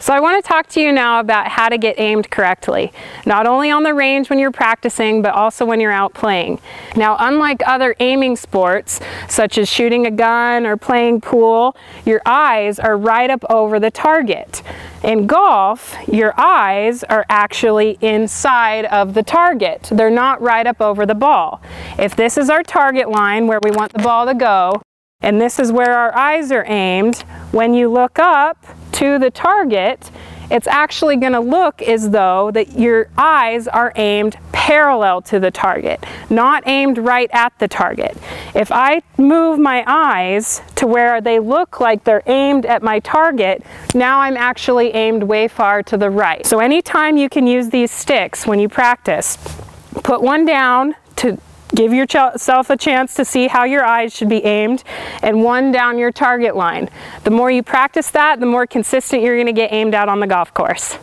So I want to talk to you now about how to get aimed correctly, not only on the range when you're practicing, but also when you're out playing. Now, unlike other aiming sports, such as shooting a gun or playing pool, your eyes are right up over the target. In golf, your eyes are actually inside of the target. They're not right up over the ball. If this is our target line where we want the ball to go, and this is where our eyes are aimed, when you look up, to the target, it's actually going to look as though that your eyes are aimed parallel to the target, not aimed right at the target. If I move my eyes to where they look like they're aimed at my target, now I'm actually aimed way far to the right. So anytime you can use these sticks when you practice, put one down to Give yourself a chance to see how your eyes should be aimed and one down your target line. The more you practice that, the more consistent you're going to get aimed out on the golf course.